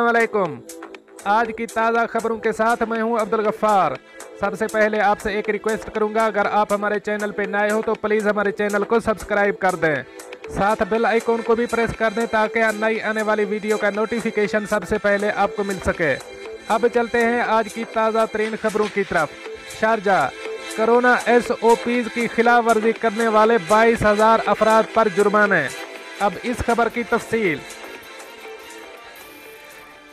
वालेकुम आज की ताज़ा खबरों के साथ मैं हूँ अब्दुल गफ्फार। सबसे पहले आपसे एक रिक्वेस्ट करूँगा, अगर आप हमारे चैनल पर नए हो तो प्लीज़ हमारे चैनल को सब्सक्राइब कर दें। साथ बेल आइकॉन को भी प्रेस कर दें ताकि नई आने वाली वीडियो का नोटिफिकेशन सबसे पहले आपको मिल सके। अब चलते हैं आज की ताज़ा तरीन खबरों की तरफ़। Sharjah corona S O Ps की खिलाफ वर्जी करने वाले बाईस हज़ार अफराद पर जुर्माने। अब इस खबर की तफसील।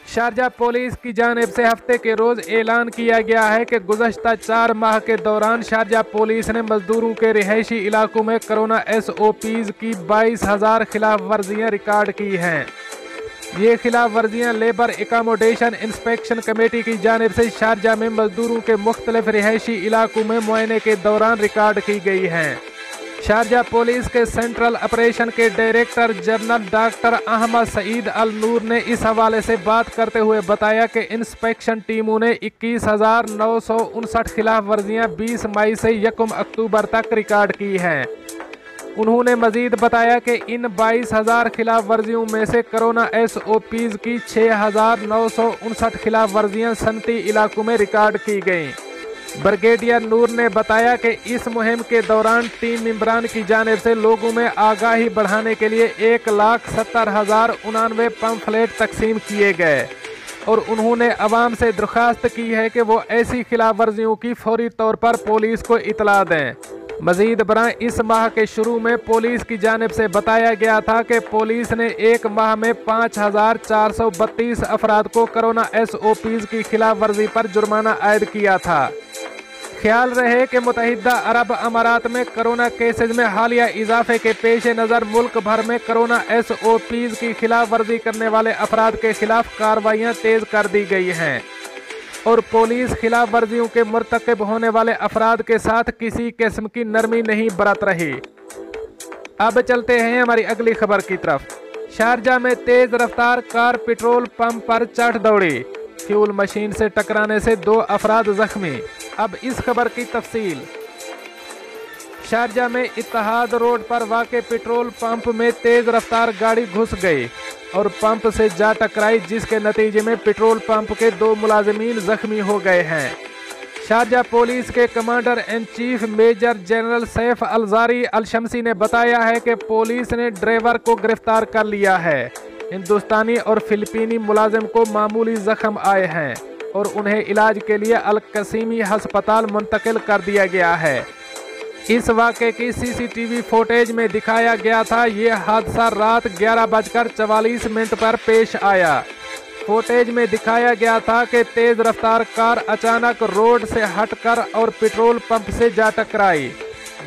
शारजा पुलिस की जानब से हफ़्ते के रोज ऐलान किया गया है कि गुजशत चार माह के दौरान शारजा पुलिस ने मजदूरों के रिहायशी इलाकों में कोरोना एस ओ पीज की बाईस हज़ार खिलाफ वर्जियाँ रिकॉर्ड की हैं। ये खिलाफ वर्जियाँ लेबर एकामोडेशन इंस्पेक्शन कमेटी की जानब से शारजा में मजदूरों के मुख्तलिफ़ रिहायशी इलाकों में मुआयने के दौरान रिकॉर्ड की गई हैं। शारजा पुलिस के सेंट्रल ऑपरेशन के director general doctor Ahmed Saeed Al Noor ने इस हवाले से बात करते हुए बताया कि इंस्पेक्शन टीमों ने इक्कीस हज़ार नौ सौ उनसठ खिलाफ वर्जियाँ बीस मई से यकम अक्टूबर तक रिकॉर्ड की हैं। उन्होंने मजीद बताया कि इन बाईस हज़ार खिलाफ वर्जियों में से कोरोना एस ओ पीज़ की छः हज़ार नौ सौ उनसठ खिलाफ वर्जियाँ सनती इलाकों में रिकॉर्ड की गईं। ब्रिगेडियर नूर ने बताया कि इस मुहिम के दौरान टीम मेम्बरान की जानब से लोगों में आगाही बढ़ाने के लिए एक लाख सत्तर हज़ार उनानवे पम्फलेट तकसीम किए गए। और उन्होंने अवाम से दरख्वास्त की है कि वो ऐसी खिलाफ वर्जियों की फौरी तौर पर पुलिस को इतला दें। मजीद बरा इस माह के शुरू में पुलिस की जानब से बताया गया था कि पुलिस ने एक माह में पाँच हज़ार चार सौ बत्तीस अफराद को कोरोना एस ओ पीज की खिलाफ वर्जी पर जुर्माना आयद किया था। ख्याल रहे कि मुतहदा अरब अमारात में कोरोना केसेज में हालिया इजाफे के पेश नज़र मुल्क भर में कोरोना एस ओ पीज की खिलाफ वर्जी करने वाले अफराद के खिलाफ कार्रवाइयाँ तेज़ कर दी गई हैं। और पुलिस खिलाफ वर्जियों के मरतकब होने वाले अफराद के साथ किसी किस्म की नरमी नहीं बरत रही। अब चलते हैं हमारी अगली खबर की तरफ़। शारजा में तेज रफ्तार कार पेट्रोल पंप पर चढ़ दौड़ी। फ्यूल मशीन से टकराने से दो अफराद जख्मी। अब इस खबर की तफसील। शारजा में इतिहाद रोड पर वाक़ पेट्रोल पंप में तेज़ रफ्तार गाड़ी घुस गई और पंप से जा टकराई, जिसके नतीजे में पेट्रोल पंप के दो मुलाजमीन जख्मी हो गए हैं। शारजा पुलिस के commander in chief major general Saif Aljari Alshamsi ने बताया है कि पुलिस ने ड्राइवर को गिरफ़्तार कर लिया है। हिंदुस्तानी और फिलिपीनी मुलाजिम को मामूली जख्म आए हैं और उन्हें इलाज के लिए अलकसीमी हस्पताल मुंतकिल कर दिया गया है। इस वाक़े की सीसीटीवी फुटेज में दिखाया गया था, ये हादसा रात ग्यारह बजकर चवालीस मिनट पर पेश आया। फुटेज में दिखाया गया था कि तेज़ रफ्तार कार अचानक रोड से हटकर और पेट्रोल पंप से जा टकराई,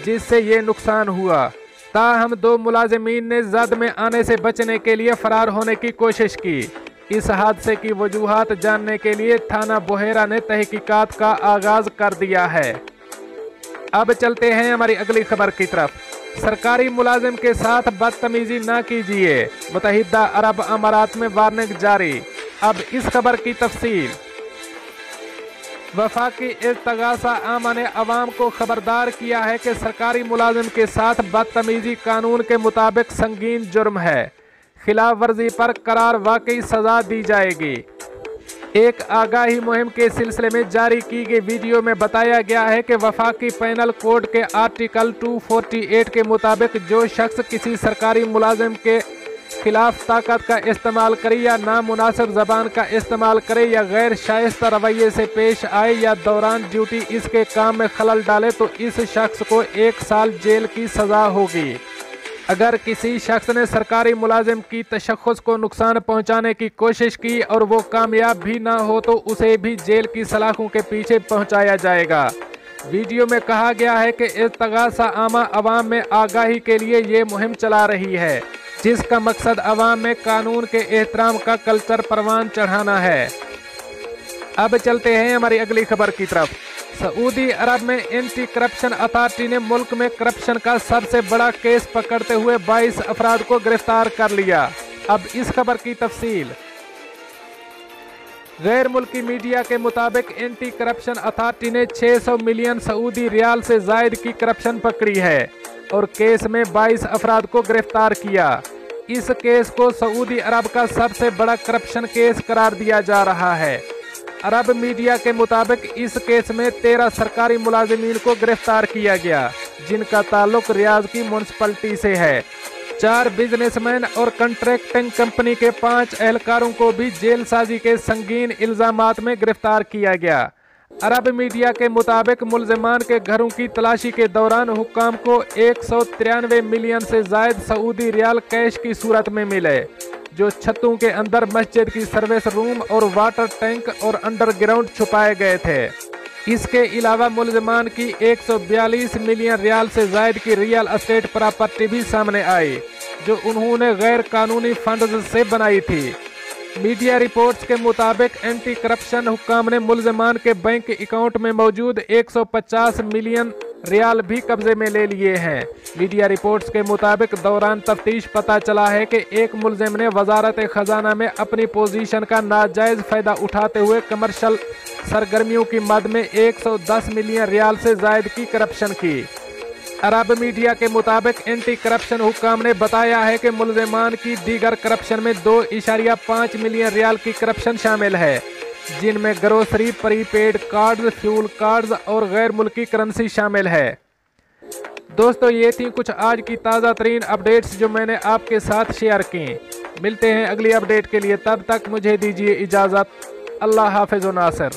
जिससे ये नुकसान हुआ। ताहम दो मुलाजमीन ने जद में आने से बचने के लिए फरार होने की कोशिश की। इस हादसे की वजूहत जानने के लिए थाना बोहेरा ने तहकीकात का आगाज़ कर दिया है। अब चलते हैं हमारी अगली खबर की तरफ़। सरकारी मुलाजिम के साथ बदतमीजी न कीजिए, मुतहदा अरब अमारात में वार्निंग जारी। अब इस खबर की तफसील। वफाकी इर्तगासा आमा ने अवाम को खबरदार किया है कि सरकारी मुलाजिम के साथ बदतमीजी कानून के मुताबिक संगीन जुर्म है। खिलाफ वर्जी पर करार वाकई सजा दी जाएगी। एक आगाही मुहिम के सिलसिले में जारी की गई वीडियो में बताया गया है कि वफाकी पैनल कोड के आर्टिकल 248 के मुताबिक जो शख्स किसी सरकारी मुलाजिम के खिलाफ ताकत का इस्तेमाल करे या नामुनासिब ज़बान का इस्तेमाल करे या गैर शाइस्ता रवैये से पेश आए या दौरान ड्यूटी इसके काम में खलल डाले तो इस शख्स को एक साल जेल की सज़ा होगी। अगर किसी शख्स ने सरकारी मुलाजिम की तशखस को नुकसान पहुँचाने की कोशिश की और वो कामयाब भी ना हो तो उसे भी जेल की सलाखों के पीछे पहुँचाया जाएगा। वीडियो में कहा गया है कि इर्तगासा आमा अवाम में आगाही के लिए ये मुहिम चला रही है, जिसका मकसद अवाम में कानून के एहतराम का कल्चर परवान चढ़ाना है। अब चलते हैं हमारी अगली खबर की तरफ़। सऊदी अरब में एंटी करप्शन अथॉरिटी ने मुल्क में करप्शन का सबसे बड़ा केस पकड़ते हुए 22 अफराद को गिरफ़्तार कर लिया। अब इस खबर की तफसील। गैर मुल्की मीडिया के मुताबिक एंटी करप्शन अथॉरिटी ने 600 मिलियन सऊदी रियाल से जायद की करप्शन पकड़ी है और केस में 22 अफराद को गिरफ़्तार किया। इस केस को सऊदी अरब का सबसे बड़ा करप्शन केस करार दिया जा रहा है। अरब मीडिया के मुताबिक इस केस में तेरह सरकारी मुलाजमीन को गिरफ़्तार किया गया, जिनका ताल्लुक रियाज की म्यूनसिपलिटी से है। चार बिजनेसमैन और कंट्रैक्टिंग कंपनी के पाँच एहलकारों को भी जेल साजी के संगीन इल्ज़ाम में गिरफ़्तार किया गया। अरब मीडिया के मुताबिक मुलजमान के घरों की तलाशी के दौरान हुक्काम को एक सौ तिरानवे मिलियन से जायद सऊदी रियाल कैश की सूरत में मिले। जो छतों के अंदर मस्जिद की सर्विस रूम और वाटर टैंक और अंडरग्राउंड छुपाए गए थे। इसके अलावा मुलजमान की 142 मिलियन रियाल से जायद की रियल एस्टेट प्रॉपर्टी भी सामने आई, जो उन्होंने गैर कानूनी फंड से बनाई थी। मीडिया रिपोर्ट्स के मुताबिक एंटी करप्शन हुक्काम ने मुलजमान के बैंक अकाउंट में मौजूद 150 मिलियन रियाल भी कब्जे में ले लिए हैं। मीडिया रिपोर्ट्स के मुताबिक दौरान तफ्तीश पता चला है कि एक मुलजिम ने वजारत खजाना में अपनी पोजीशन का नाजायज फ़ायदा उठाते हुए कमर्शल सरगर्मियों की मद में 110 मिलियन रियाल से जायद की करप्शन की। अरब मीडिया के मुताबिक एंटी करप्शन हुकाम ने बताया है कि मुलजमान की दीगर करप्शन में दो इशारिया पाँच मिलियन रियाल की करप्शन शामिल है। जिनमें grocery prepaid cards fuel cards और गैर मुल्की करेंसी शामिल है। दोस्तों, ये थी कुछ आज की ताज़ा तरीन अपडेट्स जो मैंने आपके साथ शेयर की। मिलते हैं अगली अपडेट के लिए। तब तक मुझे दीजिए इजाज़त। अल्लाह हाफिज नासर।